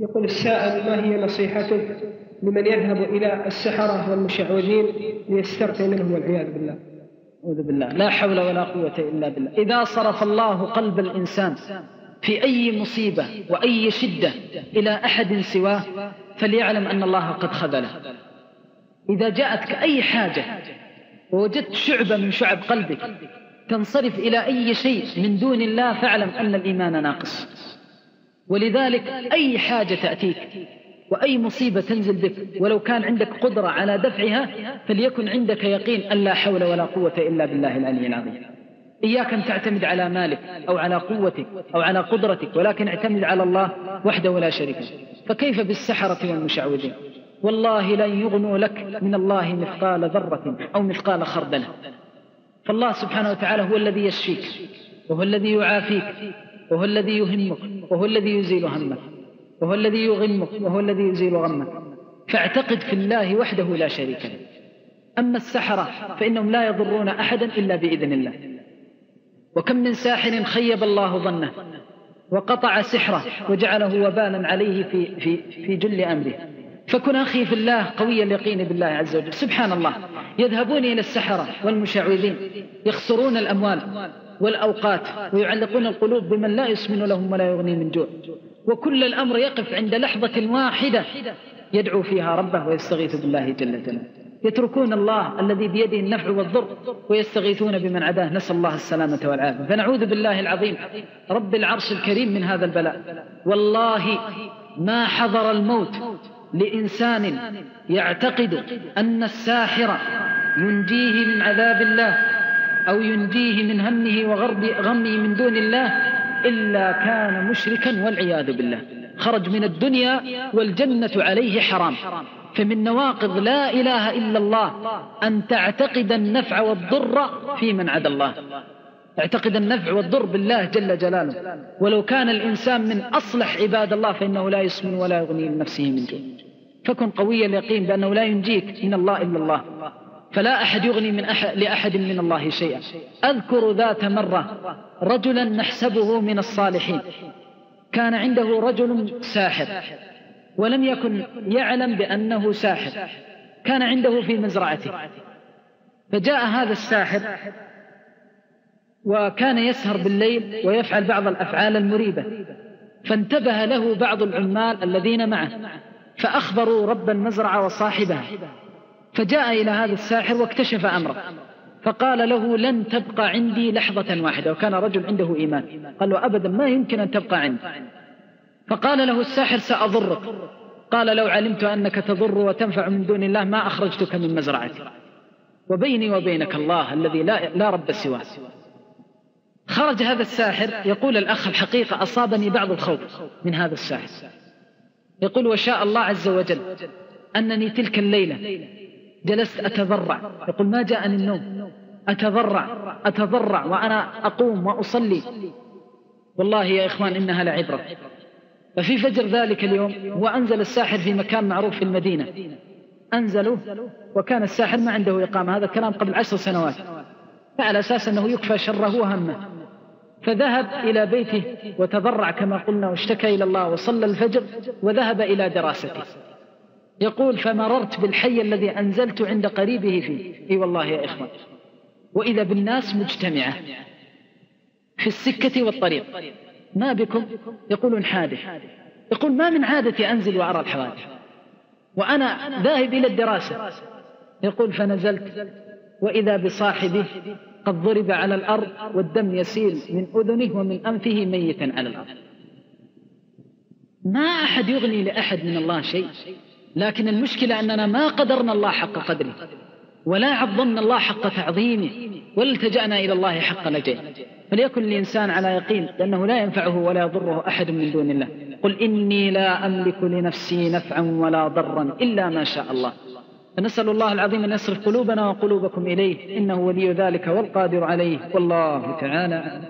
يقول السائل ما هي نصيحتك لمن يذهب إلى السحرة والمشعوذين ليسترقي منهم والعياذ بالله. أعوذ بالله. لا حول ولا قوة إلا بالله. إذا صرف الله قلب الإنسان في أي مصيبة وأي شدة إلى أحد سواه فليعلم أن الله قد خذله. إذا جاءتك أي حاجة ووجدت شعبة من شعب قلبك تنصرف إلى أي شيء من دون الله فاعلم أن الإيمان ناقص. ولذلك أي حاجة تأتيك وأي مصيبة تنزل بك ولو كان عندك قدرة على دفعها فليكن عندك يقين أن لا حول ولا قوة إلا بالله العلي العظيم. إياك أن تعتمد على مالك أو على قوتك أو على قدرتك ولكن اعتمد على الله وحده ولا شريك له. فكيف بالسحرة والمشعوذين؟ والله لن يغنوا لك من الله مثقال ذرة أو مثقال خردلة. فالله سبحانه وتعالى هو الذي يشفيك وهو الذي يعافيك وهو الذي يهمك وهو الذي يزيل همك وهو الذي يغمك وهو الذي يزيل غمك. فاعتقد في الله وحده لا شريك له. أما السحرة فإنهم لا يضرون أحدا إلا بإذن الله. وكم من ساحر خيب الله ظنه وقطع سحره وجعله وبالا عليه في, في, في جل أمره. فكن أخي في الله قوي اليقين بالله عز وجل. سبحان الله. يذهبون إلى السحرة والمشعوذين يخسرون الأموال والأوقات ويعلقون القلوب بمن لا يسمن لهم ولا يغني من جوع. وكل الأمر يقف عند لحظة واحدة يدعو فيها ربه ويستغيث بالله جل جلاله. يتركون الله الذي بيده النفع والضر ويستغيثون بمن عداه. نسأل الله السلامة والعافية. فنعوذ بالله العظيم رب العرش الكريم من هذا البلاء. والله ما حضر الموت لإنسان يعتقد أن الساحر ينجيه من عذاب الله أو ينجيه من همه وغمه من دون الله إلا كان مشركا والعياذ بالله. خرج من الدنيا والجنة عليه حرام. فمن نواقض لا إله إلا الله أن تعتقد النفع والضر في من عدا الله. اعتقد النفع والضر بالله جل جلاله. ولو كان الإنسان من أصلح عباد الله فإنه لا يسمن ولا يغني لنفسه من جوع. فكن قوي اليقين بأنه لا ينجيك من الله إلا الله. فلا أحد يغني من أحد لأحد من الله شيئا. أذكر ذات مرة رجلا نحسبه من الصالحين. كان عنده رجل ساحر ولم يكن يعلم بأنه ساحر. كان عنده في مزرعته. فجاء هذا الساحر وكان يسهر بالليل ويفعل بعض الأفعال المريبة. فانتبه له بعض العمال الذين معه فأخبروا رب المزرعة وصاحبها فجاء إلى هذا الساحر واكتشف أمره. فقال له لن تبقى عندي لحظة واحدة. وكان رجل عنده إيمان. قال له أبدا ما يمكن أن تبقى عندي. فقال له الساحر سأضرك. قال لو علمت أنك تضر وتنفع من دون الله ما أخرجتك من مزرعتي. وبيني وبينك الله الذي لا, لا رب سواه. خرج هذا الساحر. يقول الأخ الحقيقة أصابني بعض الخوف من هذا الساحر. يقول وشاء الله عز وجل أنني تلك الليلة جلست أتضرع يقول ما جاءني النوم. أتضرع أتضرع وأنا أقوم وأصلي. والله يا إخوان إنها لعبرة. ففي فجر ذلك اليوم هو أنزل الساحر في مكان معروف في المدينة. أنزلوا وكان الساحر ما عنده إقامة. هذا الكلام قبل عشر سنوات. فعلى أساس أنه يكفى شره وهمه. فذهب إلى بيته وتضرع كما قلنا واشتكى إلى الله وصلى الفجر وذهب إلى دراسته. يقول فمررت بالحي الذي أنزلت عند قريبه فيه. إي والله يا إخوان وإذا بالناس مجتمعة. في السكة والطريق. ما بكم؟ يقولون حادث. يقول ما من عادتي أنزل وأرى الحوادث. وأنا ذاهب إلى الدراسة. يقول فنزلت. وإذا بصاحبه قد ضرب على الأرض والدم يسيل من أذنه ومن أنفه ميتا على الأرض. ما أحد يغني لأحد من الله شيء. لكن المشكلة أننا ما قدرنا الله حق قدره ولا عظمنا الله حق تعظيمه ولا التجأنا إلى الله حق لجئه فليكن الإنسان على يقين لأنه لا ينفعه ولا يضره أحد من دون الله. قل إني لا أملك لنفسي نفعا ولا ضرا إلا ما شاء الله. فنسأل الله العظيم أن يصرف قلوبنا وقلوبكم إليه إنه ولي ذلك والقادر عليه. والله تعالى